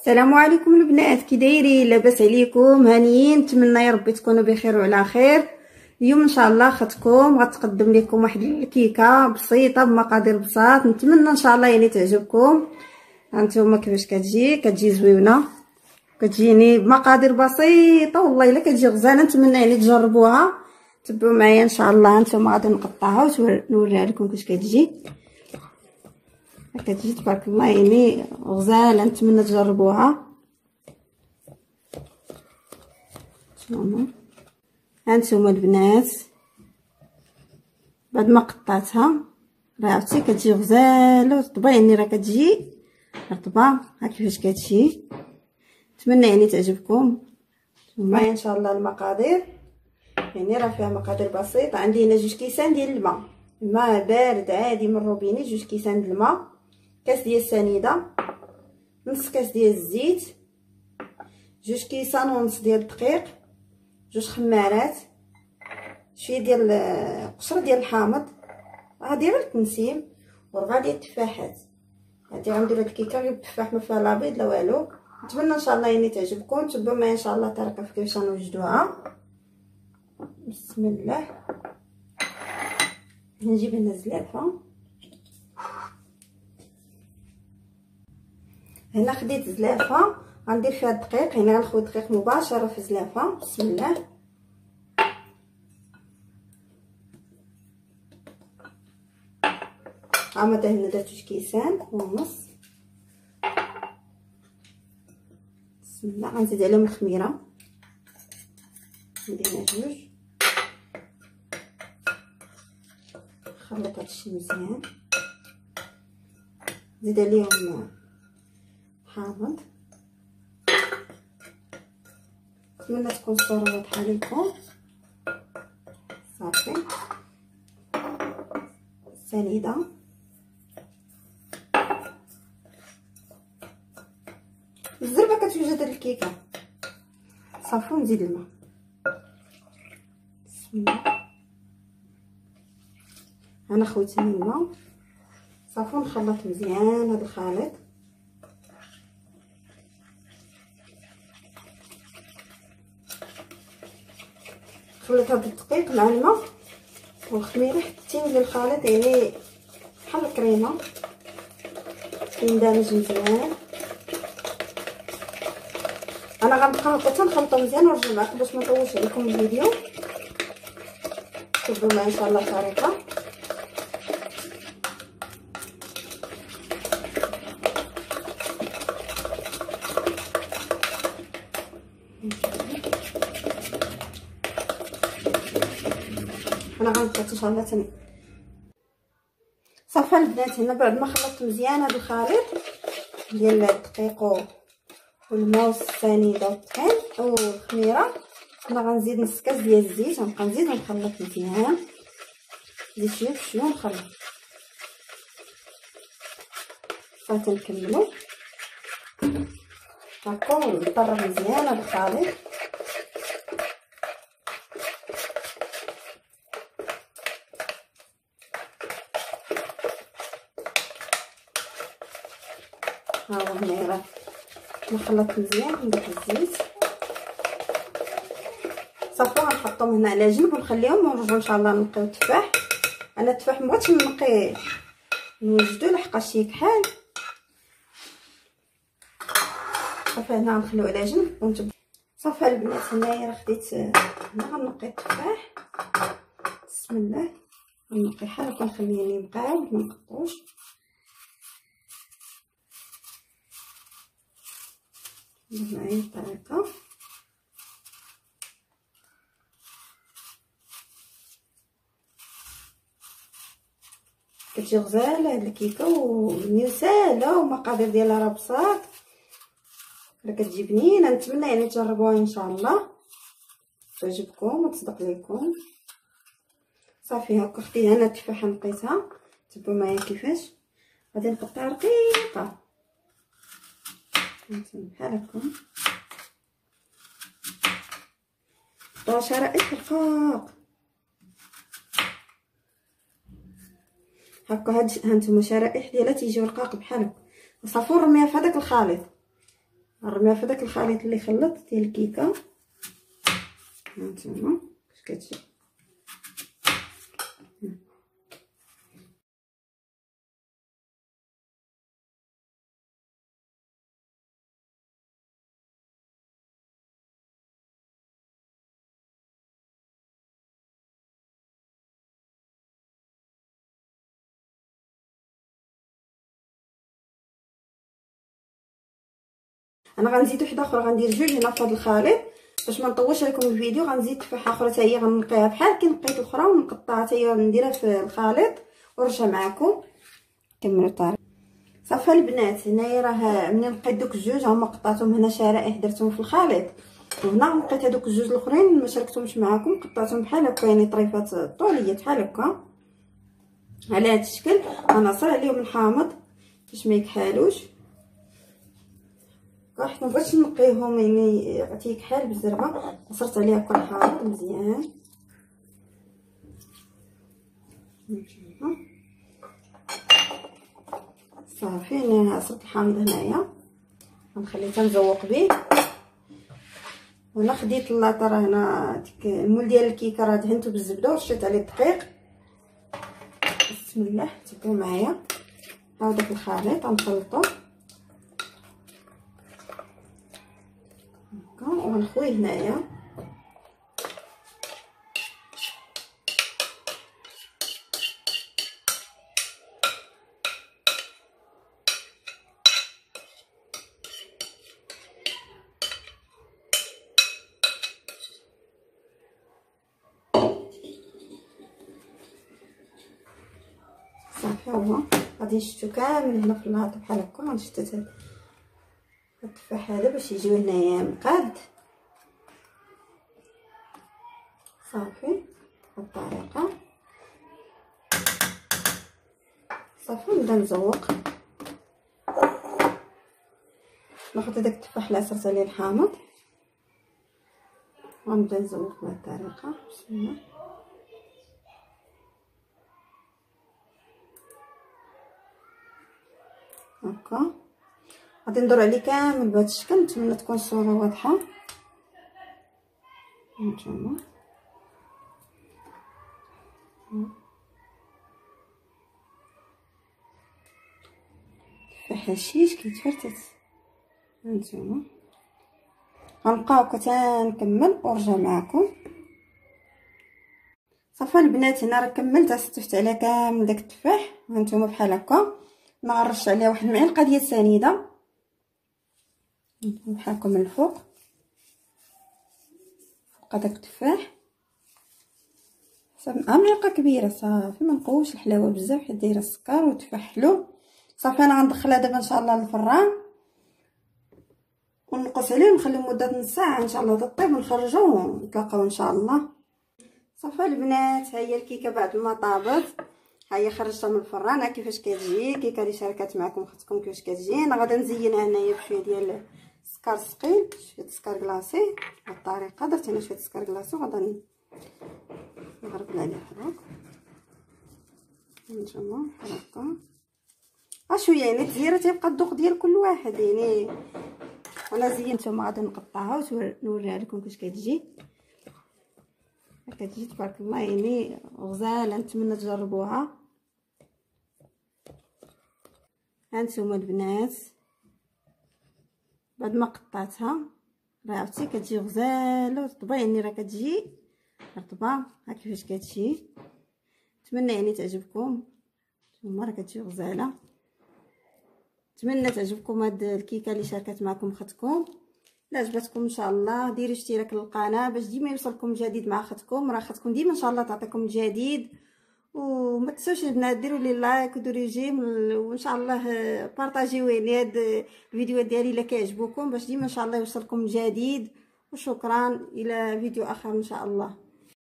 السلام عليكم البنات كي دايرين لاباس عليكم؟ هانيين نتمنى يا ربي تكونوا بخير وعلى خير. اليوم إن شاء الله اختكم غتقدم لكم واحد الكيكة بسيطة بمقادير بساط نتمنى إن شاء الله يعني تعجبكم. هانتوما كيفاش كتجي؟ كتجي زوينة. كتجيني بمقادير بسيطة والله إلا كتجي غزالة نتمنى يعني تجربوها. تبعوا معايا إن شاء الله هانتوما غادي نقطعها ونوريها لكم كيفاش كتجي. كتجي تبارك الله يعني غزاله نتمنى تجربوها. هانتوما البنات. بعد ما قطعتها راه عرفتي كتجي غزاله ورطبه يعني راه كتجي رطبة. ها كيفاش كتجي؟ نتمنى يعني تعجبكم. معايا إن شاء الله المقادير. يعني راه فيها مقادير بسيطة. عندي هنا جوج كيسان ديال الماء. الماء بارد عادي من الروبيني جوج كيسان ديال الماء. كاس ديال السنيده نص كاس ديال الزيت جوج كيسان ونص ديال الدقيق جوج خمارات شوية ديال قشرة ديال الحامض هادي غير التنسيم وربعه ديال التفاحات. هادي غندير هاد الكيكة غير بالتفاح ما فيها لا بيض لا والو. نتمنى إن شاء الله يعني تعجبكم. تبعوا معايا إن شاء الله الطريقة في كيفاش غنوجدوها بسم الله. نجيب هنا الزلافة. هنا خديت زلافه غندير فيها الدقيق هنا غنخوي الدقيق مباشرة في الزلافه بسم الله. عمد هنا درت جوج كيسان. ونص. بسم الله. غنزيد عليهم الخميرة. ندير جوج خلط هادشي مزيان. نزيد عليهم حامض نتمنى تكون الصورة واضحه لكم صافي. سنيده الزربة كتوجد الكيكة. صافي نزيد الماء. بسم الله. أنا خويت الماء. صافي نخلط مزيان هذا الخليط. خلط هذا الدقيق مع الماء والخميره حتى يولي الخليط يعني بحال الكريمة. يندمج مزيان. أنا غنبقى هكا نخلطو مزيان ونرجع معكم باش ما نطولش عليكم الفيديو. تبعوا معايا إن شاء الله الطريقة أنا غنخلط ان شاء الله تاني صافي البنات هنا بعد ما خلطت مزيان هذا الخليط ديال الدقيق والماء والسنيده والطحين والخميره أنا غنزيد نص كاس ديال الزيت غنبقى نزيد ونخلط مزيان. نزيد شوية بشويه ونخلط. صافي نكملو هكا ونضرب مزيان هذا الخليط. ها هنايا راه نخلط مزيان ندير الزيت. صافي غنحطهم هنا على جنب ونخليهم ونرجعو إن شاء الله نقيو التفاح أنا التفاح مبغيتش نقي نوجدو لحقاش يكحل. صافي هنا غنخليو على جنب ونتبع صافي البنات هنايا راه خديت هنا غنقي التفاح. بسم الله. غنقي حال هكا نخليه يبقاو ما نقطعوش. معايا الطريقة كتجي غزاله هاد الكيكة و ساهله ومقادير ديالها راه بساط راه كتجي بنينة نتمنى يعني تجربوها إن شاء الله. تعجبكم وتصدق لكم صافي هكا خديت أنا التفاحه نقيتها تبعوا معايا كيفاش؟ غادي نقطع رقيقه هكا قطعوا شرائح رقاق هكا هاد هانتوما شرائح ديالها تيجيو رقاق بحال هكا صافي نرميها في هذاك الخليط. نرميها في داك الخليط اللي خلطت ديال الكيكة. هانتوما كيفاش كتجي؟ أنا غنزيد وحدة أخرى غندير جوج هنا في هذا الخليط. باش ما نطولش عليكم الفيديو غنزيد تفاحه أخرى حتى هي غنقيها بحال كي نقيت الأخرى ونقطعها حتى هي نديرها في الخليط. ونرجع معكم كملوا الطريق. صافي البنات هنايا راه ملي لقيت دوك الجوج هما قطعتهم هنا شرائح درتهم في الخليط. وهنا لقيت هذوك الجوج الأخرين ما شاركتهمش معكم قطعتهم بحال هكا يعني طريفات طولية بحال هكا. على هذا الشكل. غنعصر عليهم الحامض باش ما يكحالوش. راح مبغيتش نقيهم يعني عطيه كحال بالزربه عصرت عليها كل حامض مزيان صافي أنا عصرت الحامض هنايا غنخليه تنزوق به هنا خديت اللاطه هنا ديك المول ديال الكيكه راه دهنته بالزبده ورشيت عليه الدقيق بسم الله تبعوا معايا ها داك الخليط غنخلطو هكا وغنخويه هنايا. صافي هو غادي نشتو كامل هنا في اللاطه بحال هكا غنشتت هاد التفاح هذا باش يجيو هنايا مقاد صافي. بالطريقة صافي نبدأ نزوق. ناخذ هذاك التفاح اللي عصرت عليه الحامض ونبدأ نزوق بهذه الطريقة. بسم الله. هكا. غادي ندور عليه كامل بهذا الشكل نتمنى تكون الصورة واضحة. هانتوما الحشيش كيتفرتت هانتوما غنبقى هكا تنكمل ونرجع معكم صافي البنات هنا راه كملت استفت على كامل داك التفاح. هانتوما بحال هكا. نغرش عليها واحد المعلقه ديال سنيده هكا من الفوق فوق داك التفاح. صافي معلقه كبيرة صافي ما نقوش الحلاوة بزاف حيت دايرة السكر والتفاح حلو صافي أنا غندخلها دابا إن شاء الله للفران. ونقص عليه ونخليه مدة نص ساعة إن شاء الله تطيب ونخرجوا ونتلاقاو إن شاء الله. صافي البنات ها هي الكيكة بعد ما طابت. ها هي خرجتها من الفران كيفاش كتجي؟ كيكة اللي شاركات معكم اختكم كيفاش كتجي؟ أنا غادا نزينها هنايا بشوية ديال السكر ثقيل شوية السكر كلاصي بهذه الطريقة درت هنا شوية السكر كلاصي وغادا نغربل عليه هكا نتوما بحال هكا شوية يعني التزييره تيبقى الذوق ديال كل واحد يعني أنا زينتهم غادي نقطعها ونوريها لكم كيفاش كتجي. كتجي تبارك الله يعني غزالة نتمنى تجربوها. هانتوما البنات. بعد ما قطعتها راه عرفتي كتجي غزالة ورطبه يعني راه كتجي. رطبه ها كيفاش كتجي نتمنى يعني تعجبكم. نتوما راه كتجي غزالة. نتمنى تعجبكم هاد الكيكة اللي شاركت معكم اختكم لا عجبتكم إن شاء الله ديروا اشتراك للقناة باش ديما يوصلكم جديد مع اختكم راه اختكم ديما إن شاء الله تعطيكم الجديد وما تنسوش البنات ديروا لي like وديروا j'aime وإن شاء الله بارطاجيو يعني هاد الفيديوهات ديالي إلا كيعجبوكم باش ديما إن شاء الله يوصلكم جديد. وشكرا. إلى فيديو آخر إن شاء الله.